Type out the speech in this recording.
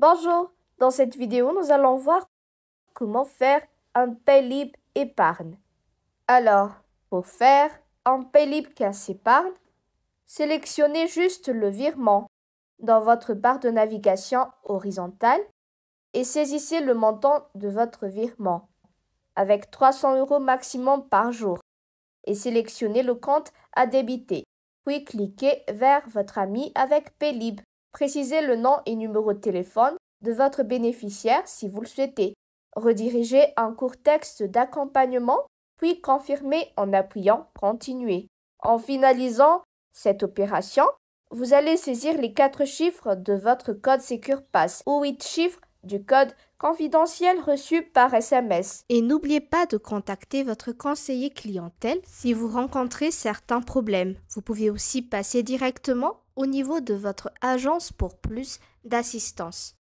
Bonjour, dans cette vidéo, nous allons voir comment faire un Paylib épargne. Alors, pour faire un Paylib casse épargne, sélectionnez juste le virement dans votre barre de navigation horizontale et saisissez le montant de votre virement avec 300 euros maximum par jour et sélectionnez le compte à débiter. Puis cliquez vers votre ami avec Paylib. Précisez le nom et numéro de téléphone de votre bénéficiaire si vous le souhaitez. Redirigez un court texte d'accompagnement, puis confirmez en appuyant Continuer. En finalisant cette opération, vous allez saisir les quatre chiffres de votre code SecurePass ou huit chiffres du code confidentiel reçu par SMS. Et n'oubliez pas de contacter votre conseiller clientèle si vous rencontrez certains problèmes. Vous pouvez aussi passer directement au niveau de votre agence pour plus d'assistance.